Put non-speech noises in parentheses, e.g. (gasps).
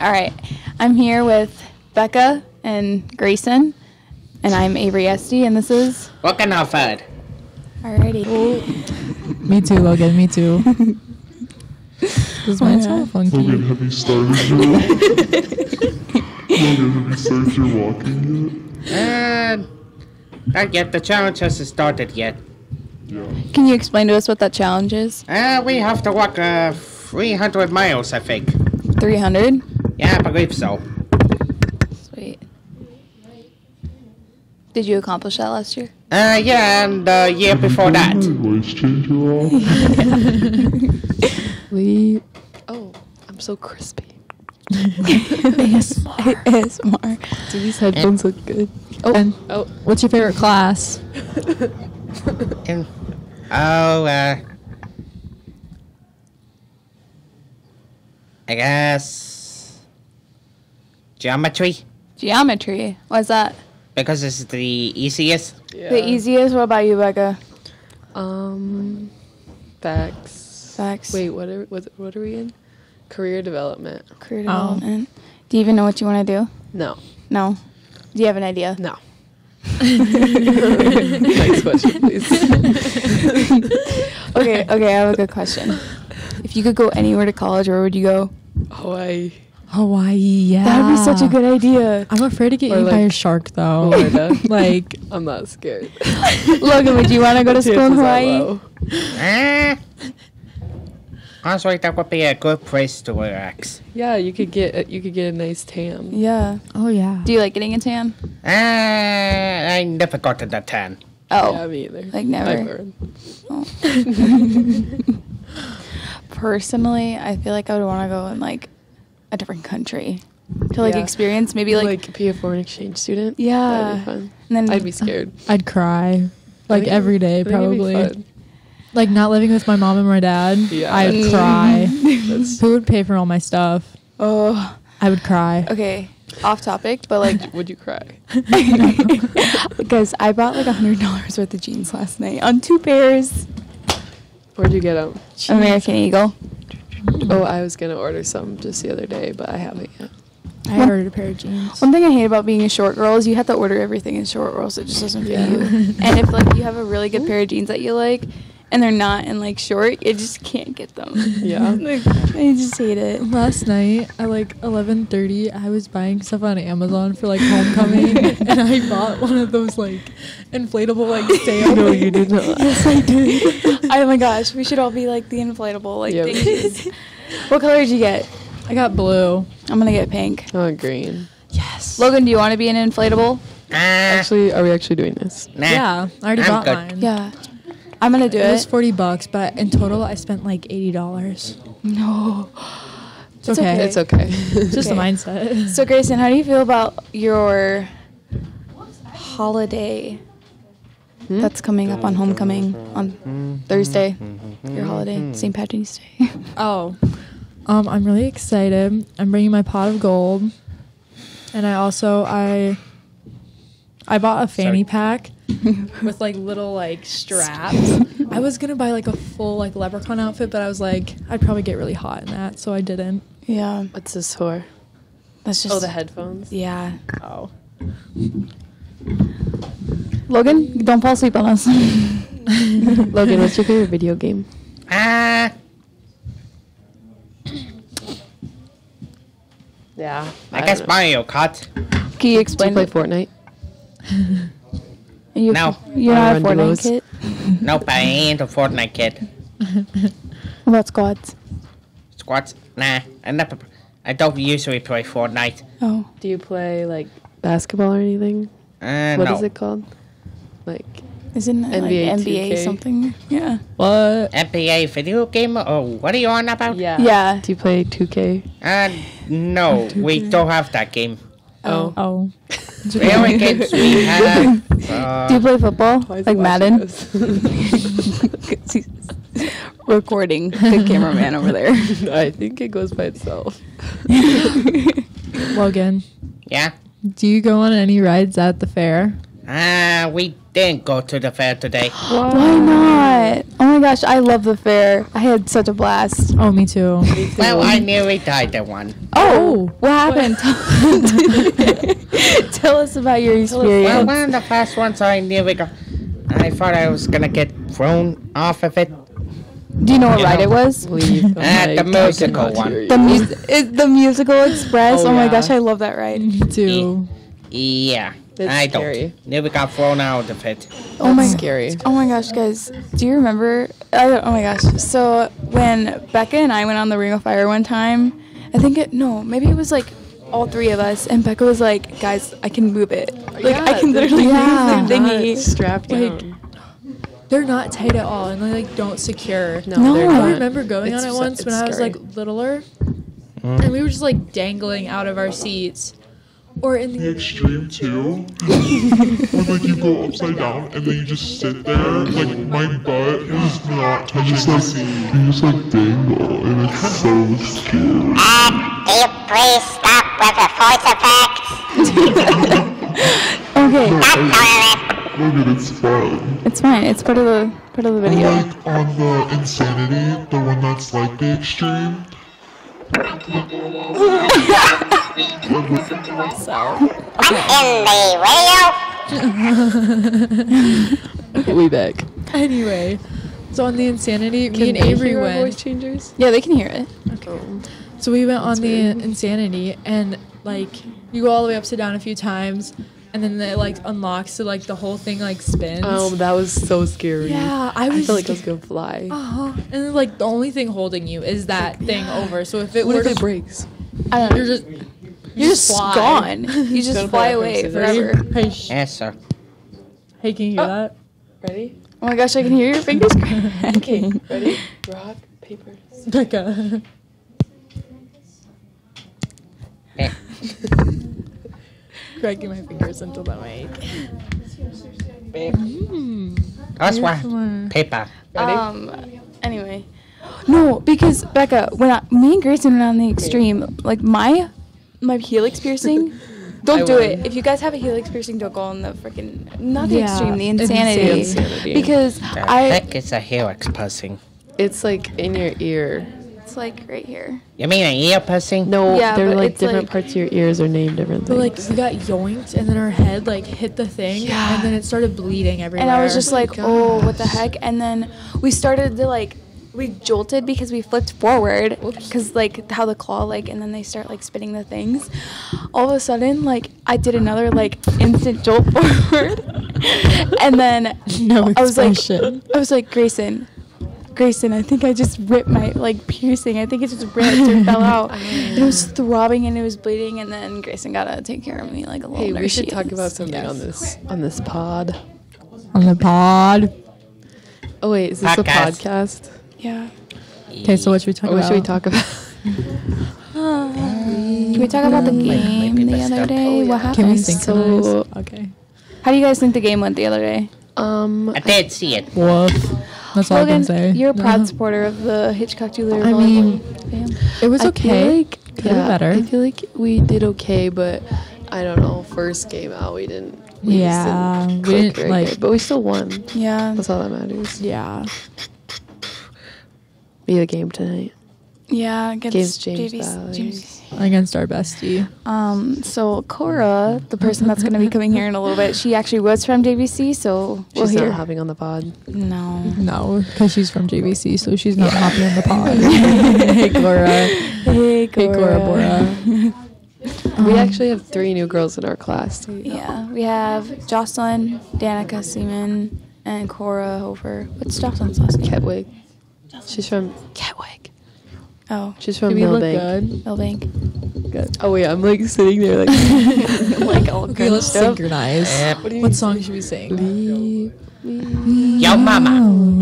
All right. I'm here with Becca and Grayson, and I'm Avery Esty, and this is. What can I find? Alrighty. Me too, Logan. Me too. Does mine sound funky? Logan, have you started yet? Logan, have you started your walking Uh, not yet. The challenge hasn't started yet. yet? Yeah. Can you explain to us what that challenge is? Uh, we have to walk uh 300 miles, I think. 300? Yeah, I believe so. Sweet. Did you accomplish that last year? Uh, yeah, and the year before that. Voice changer off. (laughs) We. Oh, I'm so crispy. (laughs) ASMR. ASMR. Do these headphones look good? Oh, And oh, what's your favorite class? (laughs) And, oh, uh, I guess geometry Geometry. What's that? because it's the easiest. yeah. The easiest. What about you, Becca? Um, facts. Facts. Wait, what are what, what are we in? Career development. Career Oh. development. Do you even know what you want to do? No, No. Do you have an idea? no. (laughs) Next question, please. (laughs) Okay, okay, I have a good question. If you could go anywhere to college, where would you go? Hawaii, Hawaii. Yeah. That would be such a good idea. I'm afraid to get Or eaten by like a shark though. Florida. (laughs) like (laughs) I'm not scared. (laughs) Logan, would you want to go to school in Chances are Hawaii? low. Uh, honestly, that would be a good place to relax. Yeah, you could get a, you could get a nice tan. Yeah. oh yeah. Do you like getting a tan? Uh, I never got to the 10. Oh, Yeah, me either. Like never? I've personally, I feel like I would want to go and like a different country to like Yeah. experience maybe like, like, be a foreign exchange student. Yeah. that'd be fun. and then I'd be scared. (laughs) I'd cry. Like every day, I think it'd be probably. Like not living with my mom and my dad. Yeah. I'd Mm. cry. (laughs) Who would pay for all my stuff? oh I would cry. okay off topic but like (laughs) Would you cry? because I bought like a hundred dollars worth of jeans last night on two pairs Where'd you get them? American Eagle Oh, I was gonna order some just the other day, but I haven't yet. I One- ordered a pair of jeans. One thing I hate about being a short girl is you have to order everything in short or else it just doesn't fit Yeah. you. (laughs) and if like you have a really good pair of jeans that you like and they're not in like short, you just can't get them. (laughs) Yeah. (laughs) like, I just hate it. Last night at like 11:30, I was buying stuff on Amazon for like homecoming, (laughs) and I bought one of those like inflatable like sail. No, you did not. Yes, I did. oh my gosh, we should all be like the inflatable like Yeah, we thingies. what color did you get? I got blue. I'm gonna get pink. Oh, green. Yes. Logan, do you want to be an inflatable? Actually, are we actually doing this? nah. Yeah, I already I'm bought good. mine. Yeah, I'm gonna do It It was 40 bucks, but in total I spent like $80. no. It's okay. It's okay. It's just Okay. a mindset. So Grayson, how do you feel about your holiday Hmm? that's coming up on homecoming on Thursday? Your holiday, St. Patrick's Day. (laughs) Oh, um, I'm really excited. I'm bringing my pot of gold, and I also I I bought a fanny Sorry. pack (laughs) with like little like straps. (laughs) I was gonna buy like a full like leprechaun outfit, but I was like I'd probably get really hot in that, so I didn't. yeah, What's this for? that's just Oh, the headphones. yeah. Oh. Logan, don't fall asleep on us. (laughs) Logan, what's your favorite video game? Uh, Yeah. I guess Mario Kart. Can you Do you explain? play it? Fortnite? You, No. You're not a Run Fortnite duos. kid. Nope, I ain't a Fortnite kid. (laughs) What about squads? Squats? Nah, I never. I don't usually play Fortnite. Oh, Do you play like basketball or anything? Uh, What no. is it called? Like isn't it NBA like NBA 2K? something? Yeah. What? NBA video game? Oh, what are you on about? yeah. Yeah. Do you play 2K? (laughs) Uh, no, we don't have that game. Oh. Oh, (laughs) The games (laughs) we have. Uh, Do you play football? Like Madden? us? 'Cause he's recording the cameraman over there. (laughs) I think it goes by itself. (laughs) Logan, yeah. do you go on any rides at the fair? Uh, we didn't go to the fair today. (gasps) Why not? Oh my my gosh, I love the fair. I had such a blast. Oh, me too. Well, I nearly died at one. Oh, what happened? (laughs) Tell us about your experience. Well, experience. one of the first ones I nearly got. I thought I was gonna get thrown off of it. Do you know what you ride know. it was? (laughs) Leave (laughs) the At the musical one. The mu- the musical express. Oh, Oh, my yeah. gosh, I love that ride. Me too. Yeah, It's I scary. don't. Never got thrown out of it. Oh my That's scary. Oh my gosh, guys! Do you remember? I don't, oh my gosh! So when Becca and I went on the Ring of Fire one time, I think it no, maybe it was like all three of us, and Becca was like, "Guys, I can move it. Like I can literally Yeah. move the Not thingy." strapped Like, down. They're not tight at all, and they like don't secure. No, No. I remember going It's on it so- once when it's I was like littler, and we were just like dangling out of our seats, or in The the extreme too. (laughs) when like you go upside down and then you just sit there, like my butt is not touching the seat. You just like dangle, and it's (laughs) so scary. Um, Do you please stop with the voice effects? (laughs) Okay, Look at it's fun. it's fine. It's part of the part of the Or video. like on the insanity, the one that's like the extreme. In the video? we back. anyway. So on the insanity, me Can and they Avery hear our went. voice changers? Yeah, they can hear it. Okay. So we went on the insanity, and like you go all the way upside down a few times, and then it like unlocks so like the whole thing like spins. Oh, that was so scary. yeah, I was. I was. felt like I was gonna fly. uh-huh. And like the only thing holding you is that thing over. So if it What were if to it breaks? I don't know. you're just You're just fly. gone. (laughs) You just fly fly away forever. Hey, Yes, sir. hey, can you hear that? Ready? Oh my gosh, I can hear your fingers (laughs) cracking. Ready? Rock, paper. Becca. (laughs) Eh. Cracking my fingers into the mic. That's why. Paper. Ready? Um. Anyway, (gasps) no, because Becca, when I, me and Grayson went on the extreme, like my my helix piercing. (laughs) Don't I do won. it. If you guys have a helix piercing, don't go on the freaking not the Yeah, extreme, the insanity. insanity. Insanity. Because The I, heck is a helix piercing. It's like in your ear. it's like right here. You mean an ear piercing? No, Yeah, they're like different like- parts of your ears are named different But like we got yoinked, and then our head like hit the thing, Yeah. and then it started bleeding everywhere. And I was just oh my like, oh, what the heck? And then we started to like, we jolted because we flipped forward because like how the claw like, and then they start like spinning the things. All of a sudden, like I did another like instant jolt (laughs) forward, and then no I was like. I was like, Grayson. Grayson, I think I just ripped my like piercing. I think it just ripped or (laughs) fell out. And it was throbbing and it was bleeding. And then Grayson got to take care of me like a little hey, we should nurse talk about something on this on this pod. on the pod. Oh wait, is this Podcast. a podcast? Yeah. Okay, so what should we talk Oh, what about? should we talk about? (laughs) Can we talk about the game maybe the other up. day? Oh, What yeah. Can we happened? synchronize? So- okay. How do you guys think the game went the other day? um, I did see it. Woof. That's all I can say. you're a proud Uh-huh. supporter of the Hitchcock Tulare I mean, fam. It was okay. feel like Could have better. I feel like we did okay, but I don't know. First game out, we didn't. We Yeah, we didn't click didn't, very like- good, but we still won. Yeah. That's all that matters. yeah. Be the game tonight. Yeah, against James JV's James- Against our bestie. Um, so Cora, the person that's going to be (laughs) coming here in a little bit, she actually was from JVC, so we'll She's hear. not having on the pod. no. No, because she's from JVC, so she's not happy on the pod. (laughs) hey, Cora. Hey, Cora. Hey, Cora Bora. (laughs) we actually have three new girls in our class. too. Yeah, we have Jocelyn, Danica Seaman, and Cora Hofer. What's Jocelyn's last name? Ketwig. She's from Catwig. Oh, she's from Do we look Milbank. good? Good. Oh wait, I'm like sitting there like (laughs) like all Okay, let's synchronize. Yep. What song should we sing? leave me. Yo, mama.